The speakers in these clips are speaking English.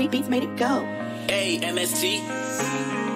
Beat Beats made it go. Hey, MST.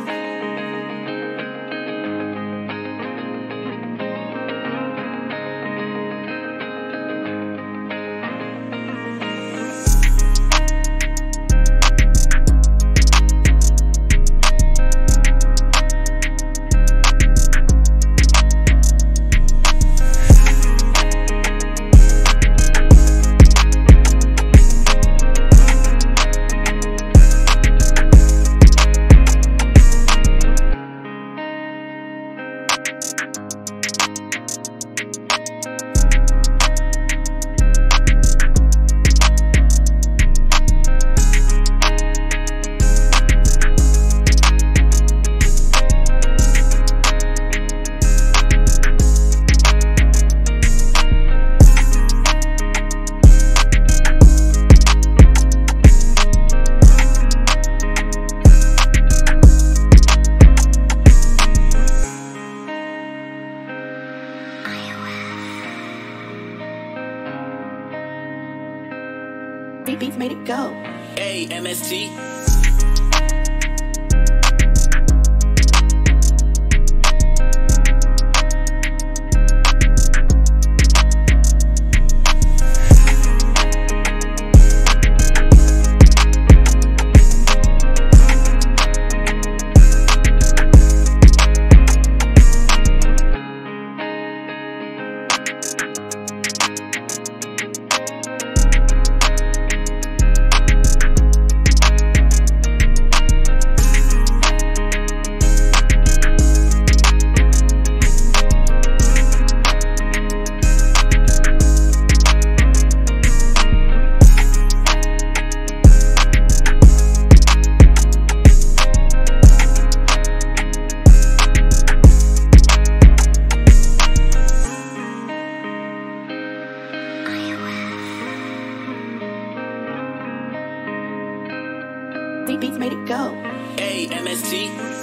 Beats made it go. Hey, MST. Beat Beats made it go. Hey, MST.